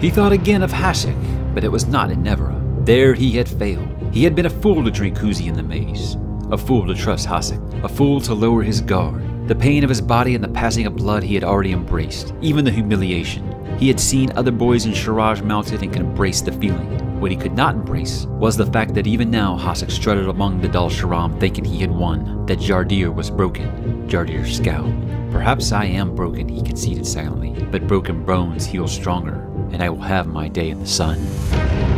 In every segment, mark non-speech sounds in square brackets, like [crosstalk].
He thought again of Hasik, but it was not in Nevera. There he had failed. He had been a fool to drink couzi in the maze, a fool to trust Hasik, a fool to lower his guard. The pain of his body and the passing of blood he had already embraced, even the humiliation. He had seen other boys in Shiraj mounted and could embrace the feeling. What he could not embrace was the fact that even now Hasik strutted among the Dal'Sharum thinking he had won, that Jardir was broken. Jardir scowled. Perhaps I am broken, he conceded silently, but broken bones heal stronger, and I will have my day in the sun.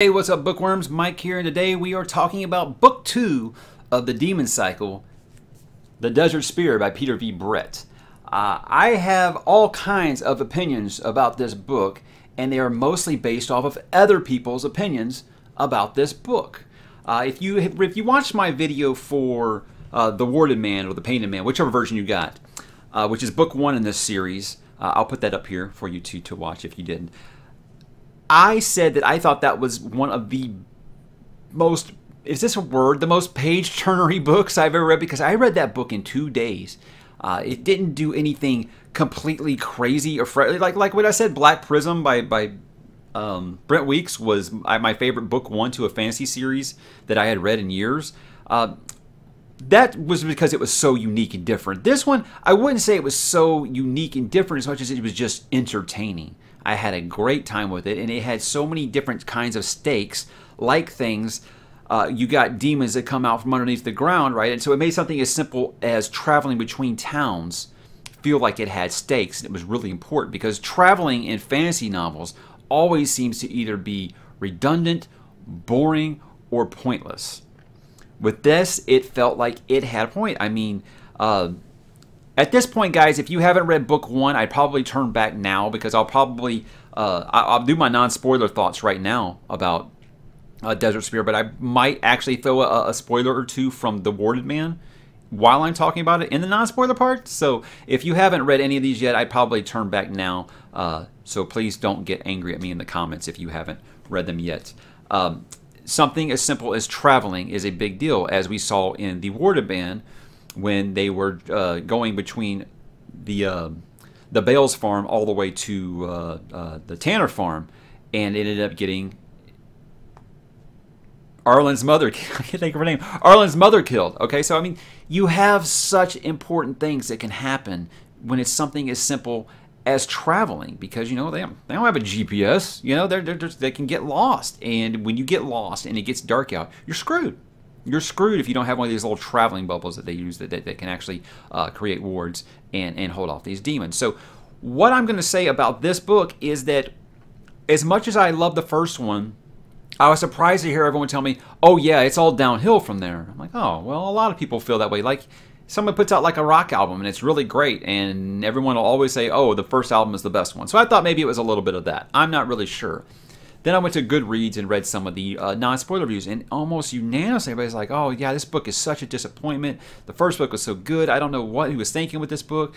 Hey, what's up, bookworms? Mike here, and today we are talking about Book 2 of the Demon Cycle, The Desert Spear by Peter V. Brett. Uh, I have all kinds of opinions about this book, and they are mostly based off of other people's opinions about this book. Uh, if you if you watched my video for uh, The Warded Man or The Painted Man, whichever version you got, uh, which is book one in this series, uh, I'll put that up here for you to, to watch if you didn't. I said that I thought that was one of the most is this a word the most page turnery [laughs] books I've ever read because I read that book in two days. Uh, it didn't do anything completely crazy or fr- like like what I said. Black Prism by by um, Brent Weeks was my favorite book one to a fantasy series that I had read in years. Uh, that was because it was so unique and different. This one, I wouldn't say it was so unique and different as much as it was just entertaining. I had a great time with it, and it had so many different kinds of stakes, like things. Uh, you got demons that come out from underneath the ground, right? And so it made something as simple as traveling between towns feel like it had stakes. And it was really important because traveling in fantasy novels always seems to either be redundant, boring, or pointless. With this, it felt like it had a point. I mean, uh, at this point, guys, if you haven't read book one, I'd probably turn back now because I'll probably uh, I'll do my non-spoiler thoughts right now about uh, Desert Spear, but I might actually throw a, a, spoiler or two from The Warded Man while I'm talking about it in the non-spoiler part. So if you haven't read any of these yet, I'd probably turn back now. Uh, so please don't get angry at me in the comments if you haven't read them yet. Um, something as simple as traveling is a big deal, as we saw in The Warded Man when they were uh, going between the uh, the Bales farm all the way to uh, uh, the Tanner farm, and ended up getting Arlen's mother. [laughs] I can't think of her name. Arlen's mother killed. Okay, so I mean, you have such important things that can happen when it's something as simple as traveling because you know they, they don't have a GPS. You know they're, they're just, they can get lost, and when you get lost and it gets dark out, you're screwed you're screwed if you don't have one of these little traveling bubbles that they use that, that, that can actually uh, create wards and, and hold off these demons. So what I'm going to say about this book is that as much as I love the first one, I was surprised to hear everyone tell me, oh yeah, it's all downhill from there. I'm like, oh, well, a lot of people feel that way. Like, someone puts out like a rock album and it's really great, and everyone will always say, oh, the first album is the best one. So I thought maybe it was a little bit of that. I'm not really sure. Then I went to Goodreads and read some of the uh, non-spoiler reviews, and almost unanimously, everybody's like, "Oh yeah, this book is such a disappointment. The first book was so good. I don't know what he was thinking with this book.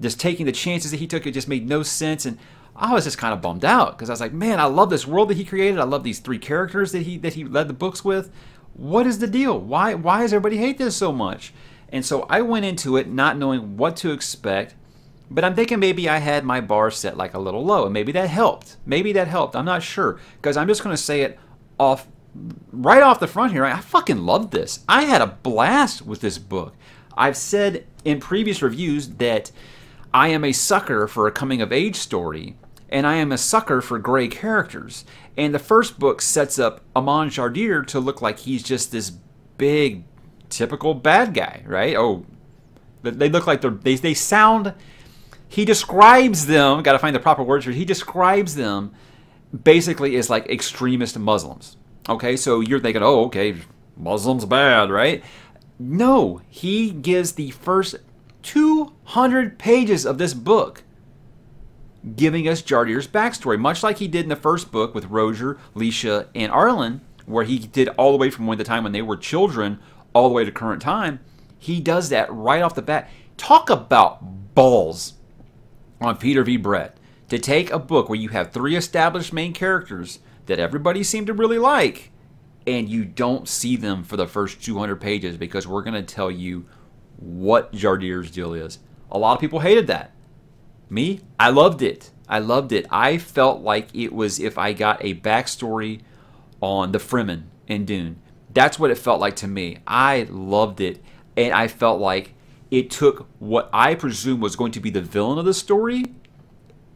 Just taking the chances that he took, it just made no sense." And I was just kind of bummed out because I was like, "Man, I love this world that he created. I love these three characters that he that he led the books with. What is the deal? Why why does everybody hate this so much?" And so I went into it not knowing what to expect but I'm thinking maybe I had my bar set like a little low, and maybe that helped. Maybe that helped. I'm not sure because I'm just going to say it off right off the front here. I fucking love this. I had a blast with this book. I've said in previous reviews that I am a sucker for a coming of age story, and I am a sucker for gray characters. And the first book sets up Amon Jardir to look like he's just this big, typical bad guy, right? Oh, they look like they're they, they sound he describes them, got to find the proper words here, he describes them basically as like extremist Muslims. Okay, so you're thinking, oh, okay, Muslims bad, right? No, he gives the first 200 pages of this book, giving us Jardir's backstory, much like he did in the first book with Rojer, Leesha, and Arlen, where he did all the way from when the time when they were children all the way to current time. He does that right off the bat. Talk about balls on Peter V. Brett to take a book where you have three established main characters that everybody seemed to really like, and you don't see them for the first 200 pages because we're going to tell you what Jardir's deal is. A lot of people hated that. Me, I loved it. I loved it. I felt like it was if I got a backstory on the Fremen in Dune. That's what it felt like to me. I loved it, and I felt like it took what I presume was going to be the villain of the story,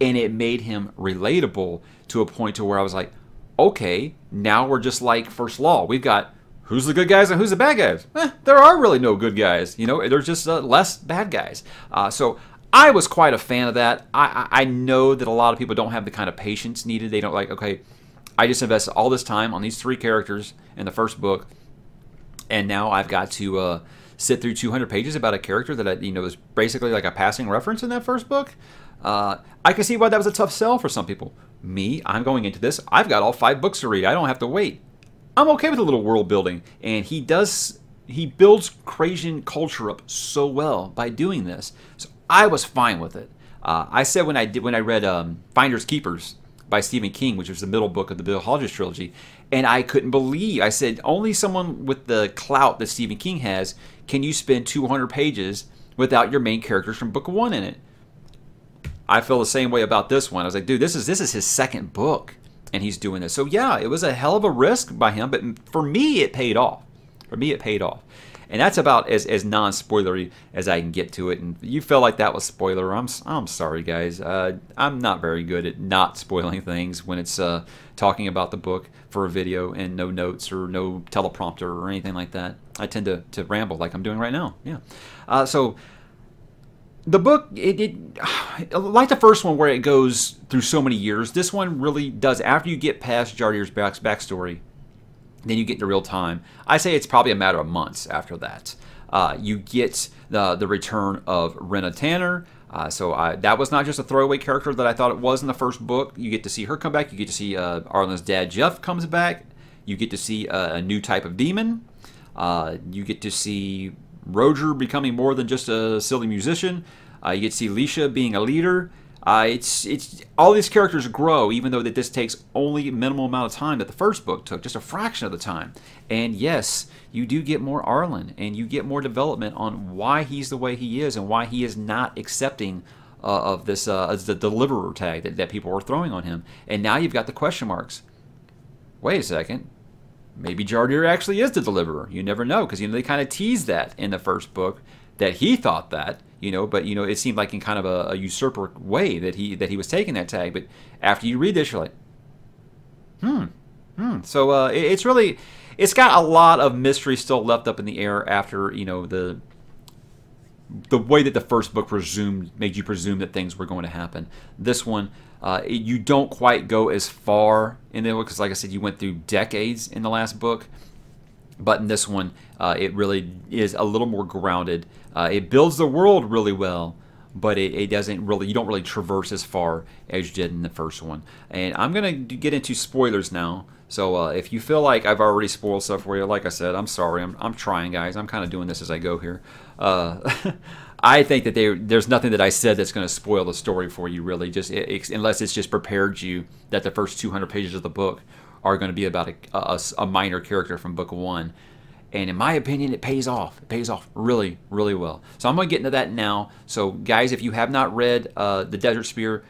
and it made him relatable to a point to where I was like, okay, now we're just like First Law. We've got who's the good guys and who's the bad guys. Eh, there are really no good guys. You know, there's just uh, less bad guys. Uh, so I was quite a fan of that. I, I know that a lot of people don't have the kind of patience needed. They don't like, okay, I just invested all this time on these three characters in the first book, and now I've got to uh, sit through 200 pages about a character that I, you know is basically like a passing reference in that first book. Uh, I can see why that was a tough sell for some people. Me, I'm going into this. I've got all five books to read. I don't have to wait. I'm okay with a little world building, and he does. He builds Krasian culture up so well by doing this. So I was fine with it. Uh, I said when I did when I read um, Finders Keepers by Stephen King, which was the middle book of the Bill Hodges trilogy, and I couldn't believe. I said only someone with the clout that Stephen King has can you spend 200 pages without your main characters from book one in it. I feel the same way about this one. I was like, dude, this is this is his second book, and he's doing this. So yeah, it was a hell of a risk by him, but for me, it paid off. For me, it paid off. And that's about as, as non spoilery as I can get to it. And you felt like that was spoiler. I'm, I'm sorry, guys. Uh, I'm not very good at not spoiling things when it's uh, talking about the book for a video and no notes or no teleprompter or anything like that. I tend to, to ramble like I'm doing right now. Yeah. Uh, so the book, it, it, [sighs] like the first one where it goes through so many years, this one really does, after you get past Jardir's back, backstory, then you get into real time. I say it's probably a matter of months after that. Uh, you get the, the return of Renna Tanner. Uh, so I, that was not just a throwaway character that I thought it was in the first book. You get to see her come back. You get to see uh, Arlen's dad, Jeph, comes back. You get to see a, a new type of demon. Uh, you get to see Rojer becoming more than just a silly musician. Uh, you get to see Leesha being a leader. Uh, it's it's all these characters grow, even though that this takes only minimal amount of time that the first book took, just a fraction of the time. And yes, you do get more Arlen, and you get more development on why he's the way he is, and why he is not accepting uh, of this uh, as the deliverer tag that, that people are throwing on him. And now you've got the question marks. Wait a second, maybe Jardir actually is the deliverer. You never know because you know they kind of teased that in the first book that he thought that you know but you know it seemed like in kind of a, a, usurper way that he that he was taking that tag. But after you read this you're like hmm hmm. So uh, it, it's really it's got a lot of mystery still left up in the air after you know the the way that the first book presumed made you presume that things were going to happen. This one uh, you don't quite go as far in the book because like i said you went through decades in the last book. But in this one, uh, it really is a little more grounded. Uh, it builds the world really well, but it, it, doesn't really, you don't really traverse as far as you did in the first one. And I'm going to get into spoilers now. So uh, if you feel like I've already spoiled stuff for you, like I said, I'm sorry. I'm, I'm trying, guys. I'm kind of doing this as I go here. Uh, [laughs] I think that they, there's nothing that I said that's going to spoil the story for you, really, just it, unless it's just prepared you that the first 200 pages of the book are going to be about a, a, a, minor character from book one. And in my opinion, it pays off. It pays off really, really well. So I'm going to get into that now. So, guys, if you have not read uh, The Desert Spear,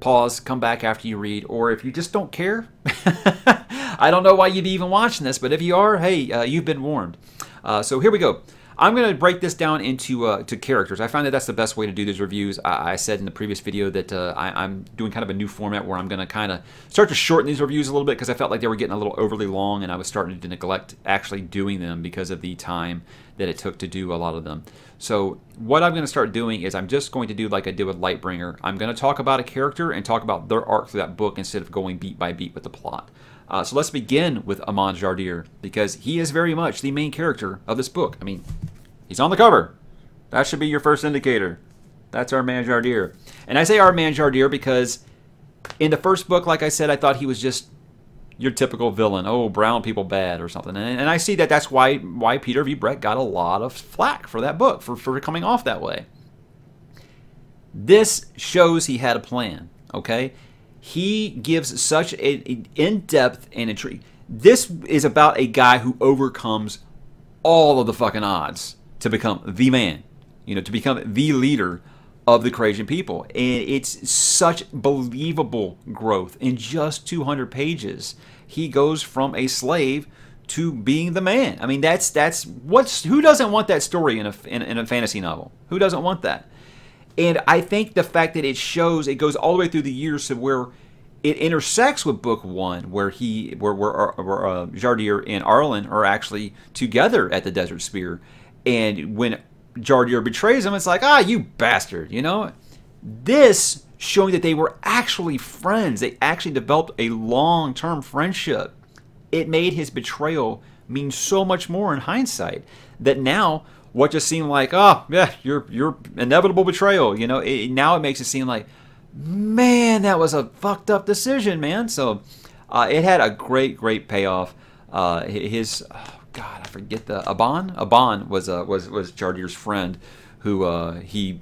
pause, come back after you read. Or if you just don't care, [laughs] I don't know why you'd be even watching this, but if you are, hey, uh, you've been warned. Uh, so here we go. I'm going to break this down into uh, to characters. I find that that's the best way to do these reviews. I, I said in the previous video that uh, I, am doing kind of a new format where I'm going to kind of start to shorten these reviews a little bit because I felt like they were getting a little overly long and I was starting to neglect actually doing them because of the time that it took to do a lot of them. So what I'm going to start doing is I'm just going to do like I did with Lightbringer. I'm going to talk about a character and talk about their arc through that book instead of going beat by beat with the plot. Uh, so let's begin with Amon Jardir because he is very much the main character of this book. I mean, he's on the cover. That should be your first indicator. That's our man Jardir. And I say our man Jardir because in the first book, like I said, I thought he was just your typical villain. Oh, brown people bad or something. And, and I see that that's why why Peter V. Brett got a lot of flack for that book for for coming off that way. This shows he had a plan. Okay, he gives such an in-depth and intrigue. This is about a guy who overcomes all of the fucking odds to become the man. You know, to become the leader of the Krasian people. And it's such believable growth in just 200 pages. He goes from a slave to being the man. I mean, that's that's what's who doesn't want that story in a in, in, a fantasy novel? Who doesn't want that? And I think the fact that it shows it goes all the way through the years to where it intersects with book one, where he where where, uh, where uh, Jardir and Arlen are actually together at the Desert Spear, and when Jardir betrays him, it's like, ah, you bastard, you know? This showing that they were actually friends. They actually developed a long term friendship. It made his betrayal mean so much more in hindsight that now what just seemed like, oh, yeah, your your inevitable betrayal, you know, it, now it makes it seem like, man, that was a fucked up decision, man. So uh, it had a great, great payoff. Uh, his, God, I forget the Abban. Abban was uh, was was Jardir's friend, who uh, he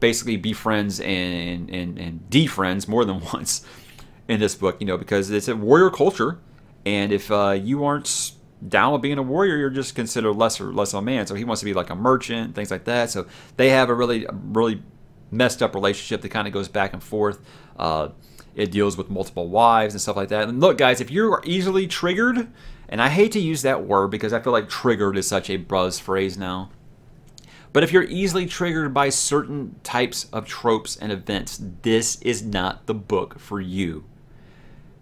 basically befriends and and and defriends more than [laughs] once in this book. You know, because it's a warrior culture, and if uh, you aren't down with being a warrior, you're just considered lesser less of a man. So he wants to be like a merchant, things like that. So they have a really really messed up relationship that kind of goes back and forth. Uh, it deals with multiple wives and stuff like that. And look, guys, if you're easily triggered and I hate to use that word because I feel like triggered is such a buzz phrase now. But if you're easily triggered by certain types of tropes and events, this is not the book for you.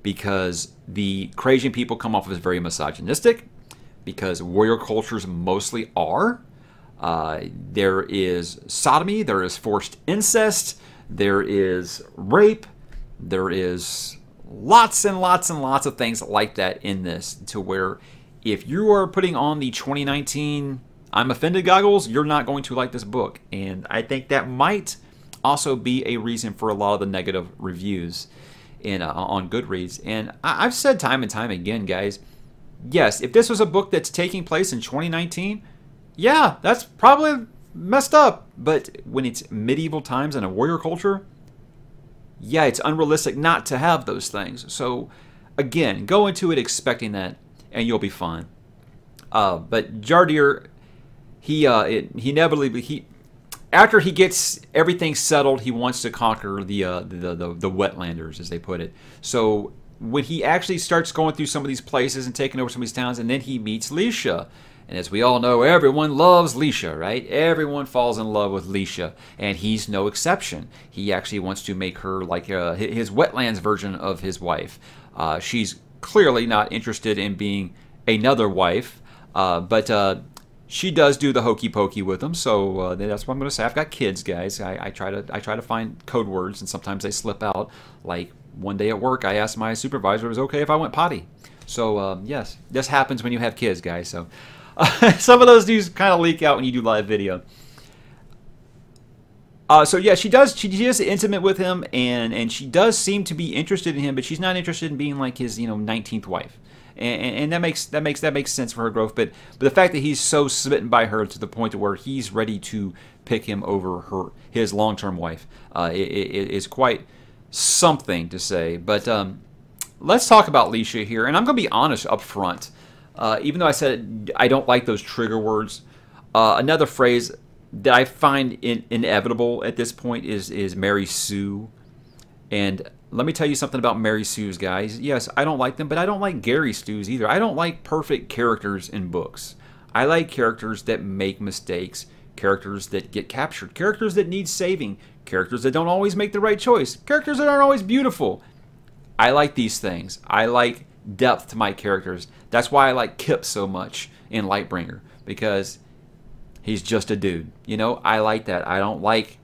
Because the Krasian people come off as very misogynistic, because warrior cultures mostly are. Uh, there is sodomy, there is forced incest, there is rape, there is lots and lots and lots of things like that in this to where if you are putting on the 2019 I'm offended goggles, you're not going to like this book. And I think that might also be a reason for a lot of the negative reviews in uh, on Goodreads. And I- I've said time and time again, guys, yes, if this was a book that's taking place in 2019, yeah, that's probably messed up. But when it's medieval times and a warrior culture, yeah, it's unrealistic not to have those things. So, again, go into it expecting that, and you'll be fine. Uh, but Jardir, he uh, it, he inevitably he after he gets everything settled, he wants to conquer the, uh, the, the the wetlanders, as they put it. So when he actually starts going through some of these places and taking over some of these towns, and then he meets Leesha, and as we all know, everyone loves Leesha, right? Everyone falls in love with Leesha, and he's no exception. He actually wants to make her like uh, his wetlands version of his wife. Uh, she's clearly not interested in being another wife, uh, but uh, she does do the hokey pokey with him. So uh, that's what I'm going to say. I've got kids, guys. I, I try to I try to find code words, and sometimes they slip out. Like one day at work, I asked my supervisor it was okay if I went potty. So um, yes, this happens when you have kids, guys. So. [laughs] some of those do kind of leak out when you do live video. Uh, so yeah, she does. She, she is intimate with him, and and she does seem to be interested in him, but she's not interested in being like his you know 19th wife, and, and, that makes that makes that makes sense for her growth. But but the fact that he's so smitten by her to the point where he's ready to pick him over her his long term wife uh, it, it is quite something to say. But um, let's talk about Leesha here, and I'm going to be honest up front. Uh, even though I said I don't like those trigger words, uh, another phrase that I find in, inevitable at this point is is Mary Sue. And let me tell you something about Mary Sue's guys. Yes, I don't like them, but I don't like Gary Stu's either. I don't like perfect characters in books. I like characters that make mistakes, characters that get captured, characters that need saving, characters that don't always make the right choice, characters that aren't always beautiful. I like these things. I like depth to my characters. That's why I like Kip so much in Lightbringer because he's just a dude. You know, I like that. I don't like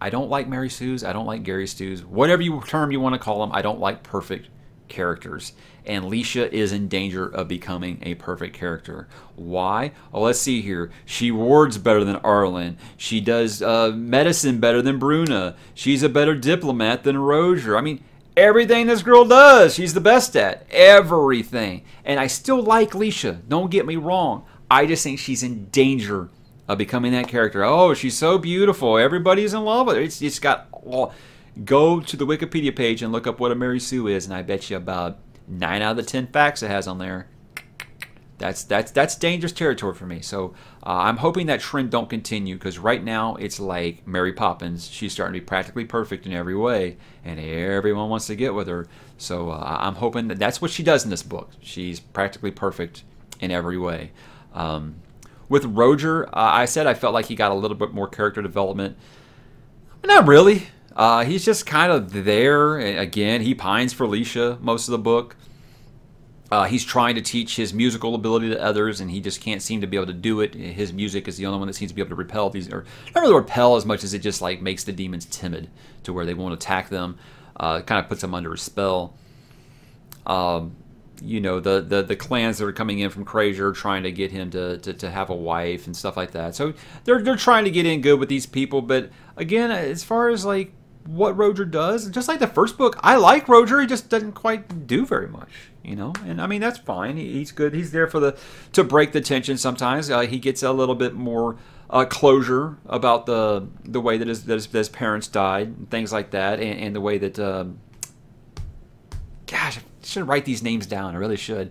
I don't like Mary Sue's. I don't like Gary Stu's. Whatever you term you want to call them, I don't like perfect characters. And Leesha is in danger of becoming a perfect character. Why? Well, let's see here. She wards better than Arlen. She does uh, medicine better than Bruna. She's a better diplomat than Rojer. I mean, everything this girl does, she's the best at. Everything. And I still like Leesha. Don't get me wrong. I just think she's in danger of becoming that character. Oh, she's so beautiful. Everybody's in love with her. It's, it's got all. Go to the Wikipedia page and look up what a Mary Sue is, and I bet you about nine out of the ten facts it has on there. That's that's that's dangerous territory for me. So uh, I'm hoping that trend don't continue because right now it's like Mary Poppins. She's starting to be practically perfect in every way, and everyone wants to get with her. So uh, I'm hoping that that's what she does in this book. She's practically perfect in every way. Um, with Rojer, uh, I said I felt like he got a little bit more character development. Not really. Uh, he's just kind of there. Again, he pines for Leesha most of the book. Uh, he's trying to teach his musical ability to others, and he just can't seem to be able to do it. His music is the only one that seems to be able to repel these, or not really repel as much as it just like makes the demons timid to where they won't attack them. Uh, kind of puts them under a spell. Um, you know the, the the clans that are coming in from Krasia trying to get him to, to, to have a wife and stuff like that. So they're they're trying to get in good with these people, but again, as far as like what Rojer does. Just like the first book, I like Rojer. He just doesn't quite do very much, you know. And I mean that's fine. He, he's good. He's there for the to break the tension. Sometimes uh, he gets a little bit more uh, closure about the the way that his, that his, that his parents died, and things like that, and, and the way that. Um, gosh, I should write these names down. I really should.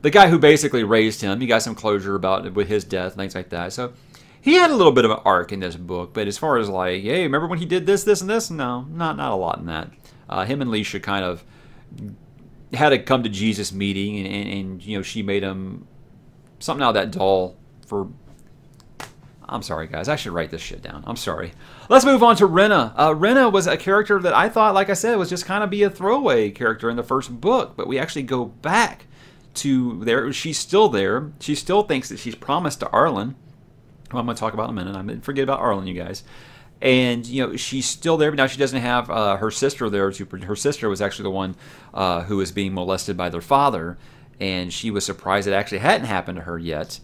The guy who basically raised him, he got some closure about with his death, things like that. So he had a little bit of an arc in this book, but as far as like, hey, remember when he did this, this, and this? No, not not a lot in that. Uh, him and Leesha kind of had a come to Jesus meeting, and, and, and, you know she made him something out of that doll for. I'm sorry, guys. I should write this shit down. I'm sorry. Let's move on to Renna. Uh, Renna was a character that I thought, like I said, was just kind of be a throwaway character in the first book, but we actually go back to there. She's still there. She still thinks that she's promised to Arlen I'm going to talk about in a minute. I'm going to forget about Arlen, you guys. And you know she's still there, but now she doesn't have uh, her sister there. To, her sister was actually the one uh, who was being molested by their father, and she was surprised it actually hadn't happened to her yet,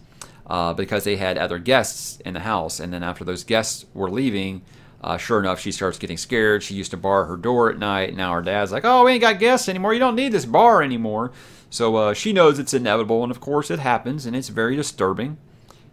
uh, because they had other guests in the house. And then after those guests were leaving, uh, sure enough, she starts getting scared. She used to bar her door at night. Now her dad's like, "Oh, we ain't got guests anymore. You don't need this bar anymore." So uh, she knows it's inevitable, and of course it happens, and it's very disturbing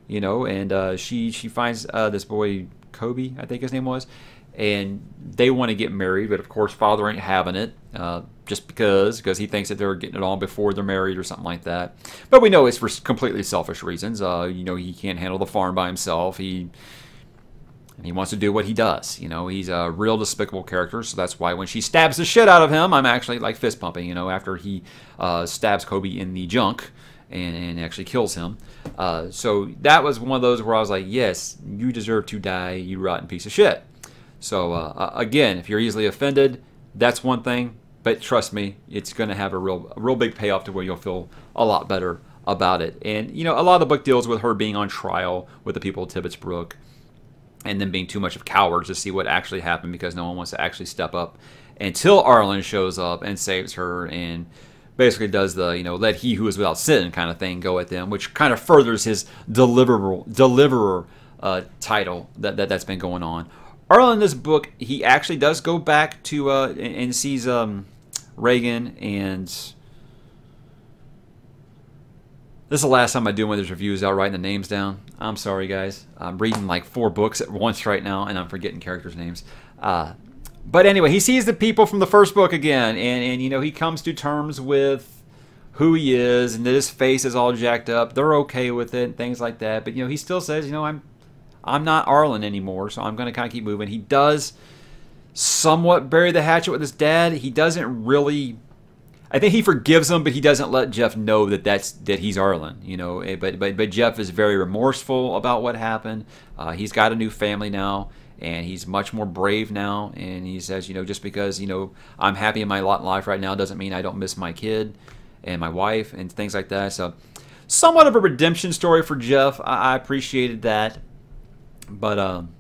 you know, and uh, she she finds uh, this boy Cobie, I think his name was, and they want to get married, but of course father ain't having it, uh, just because because he thinks that they're getting it on before they're married or something like that. But we know it's for completely selfish reasons. Uh, you know, he can't handle the farm by himself. He and he wants to do what he does. You know, he's a real despicable character, so that's why when she stabs the shit out of him, I'm actually like fist pumping. You know, after he uh, stabs Cobie in the junk and, and actually kills him. Uh, so that was one of those where I was like, yes, you deserve to die, you rotten piece of shit. So uh, uh again, if you're easily offended, that's one thing. But trust me, it's going to have a real, a real big payoff to where you'll feel a lot better about it. And you know, a lot of the book deals with her being on trial with the people of Tibbet's Brook, and then being too much of cowards to see what actually happened because no one wants to actually step up until Arlen shows up and saves her and basically does the you know let he who is without sin kind of thing go at them, which kind of furthers his deliverer deliverer uh, title that, that that's been going on. Arlen in this book, he actually does go back to uh, and, and, sees um, Ragen and. This is the last time I do one of these reviews without writing the names down. I'm sorry, guys. I'm reading like four books at once right now, and I'm forgetting characters' names. Uh, but anyway, he sees the people from the first book again, and, and you know, he comes to terms with who he is and that his face is all jacked up. They're okay with it, and things like that. But you know, he still says, you know, I'm I'm not Arlen anymore, so I'm going to kind of keep moving. He does somewhat bury the hatchet with his dad. He doesn't really. I think he forgives him, but he doesn't let Jeph know that that's that he's Arlen. You know, eh, but but but Jeph is very remorseful about what happened. Uh, he's got a new family now and he's much more brave now. And he says, you know, just because you know I'm happy in my lot life right now doesn't mean I don't miss my kid and my wife and things like that. So, somewhat of a redemption story for Jeph. I, I appreciated that, but um,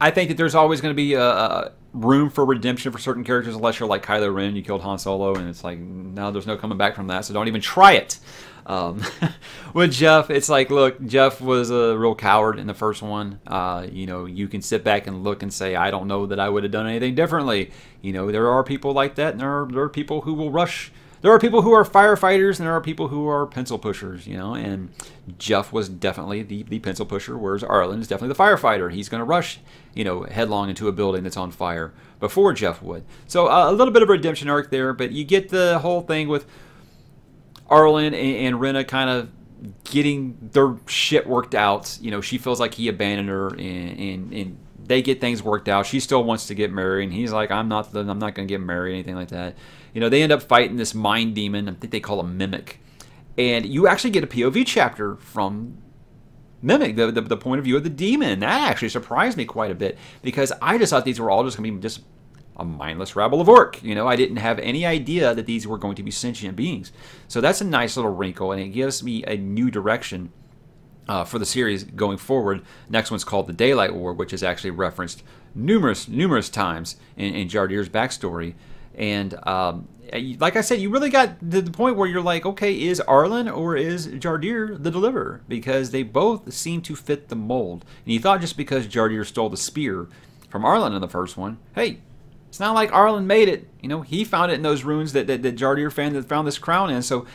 I think that there's always going to be a, a room for redemption for certain characters unless you're like Kylo Ren, you killed Han Solo, and it's like no, there's no coming back from that. So don't even try it. Um, [laughs] with Jeph, it's like, look, Jeph was a real coward in the first one. Uh, you know, you can sit back and look and say, I don't know that I would have done anything differently. You know, there are people like that, and there are, there are people who will rush. There are people who are firefighters, and there are people who are pencil pushers. You know, and Jeph was definitely the, the pencil pusher, whereas Arlen is definitely the firefighter. He's going to rush, you know, headlong into a building that's on fire before Jeph would. So uh, a little bit of a redemption arc there, but you get the whole thing with Arlen and, and Renna kind of getting their shit worked out. You know, she feels like he abandoned her, and, and, and they get things worked out. She still wants to get married, and he's like, "I'm not, the, I'm not going to get married, anything like that." You know, they end up fighting this mind demon. I think they call him Mimic, and you actually get a POV chapter from Mimic, the, the, the point of view of the demon. That actually surprised me quite a bit because I just thought these were all just going to be just a mindless rabble of orc. You know, I didn't have any idea that these were going to be sentient beings. So that's a nice little wrinkle, and it gives me a new direction uh, for the series going forward. Next one's called the Daylight War, which is actually referenced numerous, numerous times in, in Jardir's backstory. And um, like I said, you really got to the point where you're like, okay, is Arlen or is Jardir the deliverer? Because they both seem to fit the mold. And you thought just because Jardir stole the spear from Arlen in the first one, hey, it's not like Arlen made it. You know, he found it in those runes that, that, that Jardir found, that found this crown in. So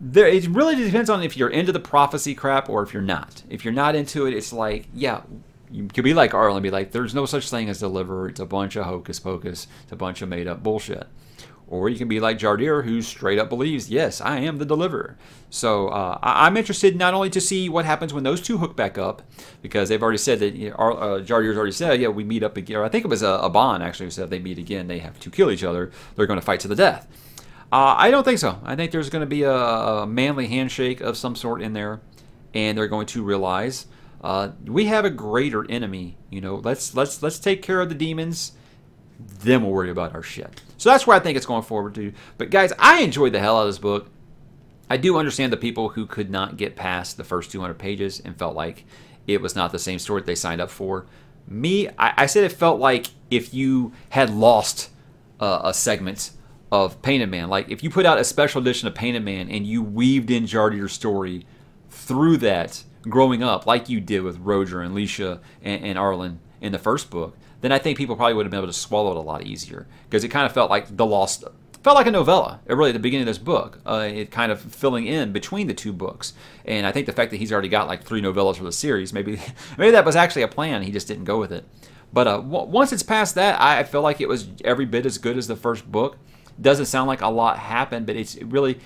there, it really depends on if you're into the prophecy crap or if you're not. If you're not into it, it's like, yeah, you could be like Arlen, be like, there's no such thing as deliverer. It's a bunch of hocus pocus. It's a bunch of made up bullshit. Or you can be like Jardir, who straight up believes, yes, I am the deliverer. So uh, I'm interested not only to see what happens when those two hook back up, because they've already said that, you know, uh, Jardir's already said, yeah, we meet up again. Or I think it was a, Abban actually who said they meet again, they have to kill each other, they're going to fight to the death. Uh, I don't think so. I think there's going to be a, a, manly handshake of some sort in there, and they're going to realize uh, we have a greater enemy. You know, let's let's let's take care of the demons then we'll worry about our shit. So that's where I think it's going forward to. But guys, I enjoyed the hell out of this book. I do understand the people who could not get past the first 200 pages and felt like it was not the same story that they signed up for. Me, I, I said it felt like if you had lost uh, a segment of Painted Man. Like if you put out a special edition of Painted Man and you weaved in Jardir's story through that growing up, like you did with Rojer and Leesha and, and Arlen in the first book, then I think people probably would have been able to swallow it a lot easier. Because it kind of felt like the lost felt like a novella really at the beginning of this book uh, it kind of filling in between the two books. And i think the fact that he's already got like three novellas for the series maybe [laughs] maybe that was actually a plan he just didn't go with it. But uh, once it's past that i feel like it was every bit as good as the first book doesn't sound like a lot happened but it's really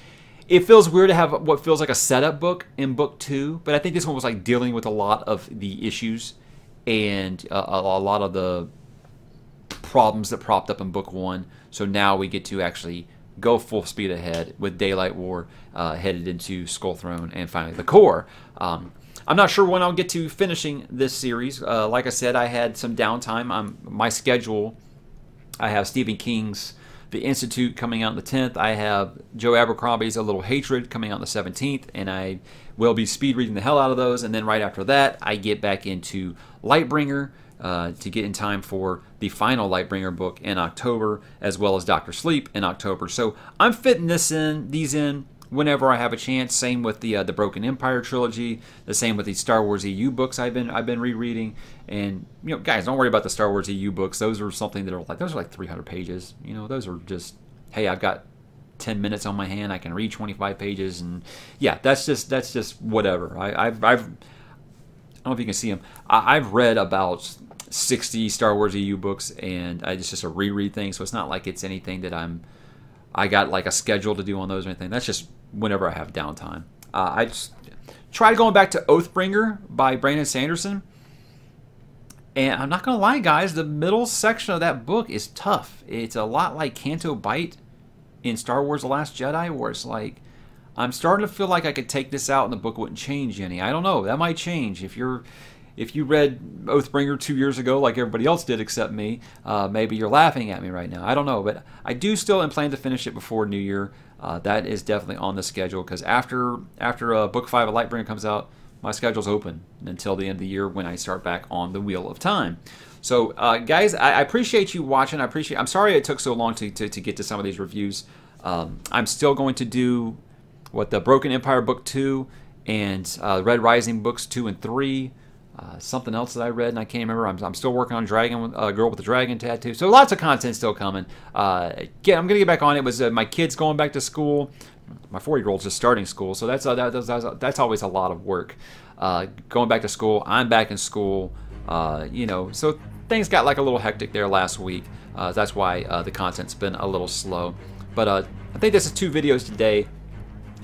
it feels weird to have what feels like a setup book in book two but i think this one was like dealing with a lot of the issues and a, a lot of the problems that propped up in book one. So now we get to actually go full speed ahead with Daylight War uh, headed into Skull Throne and finally the core. Um, I'm not sure when I'll get to finishing this series. Uh, like I said, I had some downtime. I'm, my schedule, I have Stephen King's The Institute coming out on the 10th. I have Joe Abercrombie's A Little Hatred coming out on the 17th, and I will be speed reading the hell out of those. And then right after that, I get back into Lightbringer uh, to get in time for the final Lightbringer book in October, as well as Doctor Sleep in October. So I'm fitting this in, these in whenever I have a chance. Same with the uh, the Broken Empire trilogy. The same with the Star Wars EU books I've been I've been rereading. And you know, guys, don't worry about the Star Wars EU books. Those are something that are like those are like 300 pages. You know, those are just hey, I've got 10 minutes on my hand. I can read 25 pages, and yeah, that's just that's just whatever. I, have I've I don't know if you can see them. I, have read about 60 Star Wars EU books, and I, it's just a reread thing. So it's not like it's anything that I'm. I got like a schedule to do on those or anything. That's just whenever I have downtime. Uh, I just tried going back to Oathbringer by Brandon Sanderson. And I'm not going to lie, guys, the middle section of that book is tough. It's a lot like Canto Bight in Star Wars The Last Jedi, where it's like, I'm starting to feel like I could take this out and the book wouldn't change any. I don't know. That might change. If you're if you read Oathbringer two years ago, like everybody else did except me, uh, maybe you're laughing at me right now. I don't know, but I do still plan to finish it before New Year. Uh, that is definitely on the schedule because after after uh, book five of Lightbringer comes out, my schedule's open until the end of the year when I start back on the Wheel of Time. So, uh, guys, I, I, appreciate you watching. I appreciate. I'm sorry it took so long to, to, to get to some of these reviews. Um, I'm still going to do what the Broken Empire book two and uh, Red Rising books two and three. Uh, something else that I read and I can't remember. I'm, I'm still working on Dragon, uh, Girl with a Dragon Tattoo. So lots of content still coming. Uh, yeah, I'm gonna get back on. It was uh, my kids going back to school. My four-year-old's just starting school, so that's uh, that, that's, that's, that's always a lot of work. Uh, going back to school, I'm back in school. you know, so things got like a little hectic there last week. that's why the content's been a little slow. But I think this is two videos today.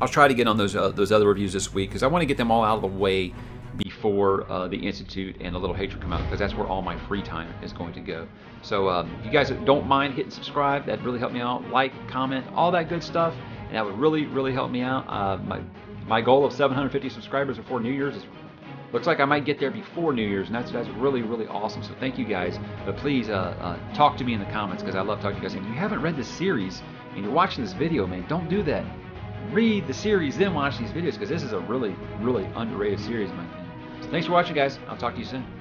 I'll try to get on those those other reviews this week because I want to get them all out of the way before uh, the Institute and A Little Hatred come out because that's where all my free time is going to go. So um, if you guys don't mind hitting subscribe, that'd really help me out. Like, comment, all that good stuff, and that would really, really help me out. Uh, my my goal of 750 subscribers before New Year's is looks like I might get there before New Year's, and that's that's really, really awesome. So thank you guys. But please uh, uh talk to me in the comments because I love talking to you guys. And if you haven't read this series and you're watching this video, man, don't do that read the series, then watch these videos because this is a really, really underrated series, man. Thanks for watching, guys. I'll talk to you soon.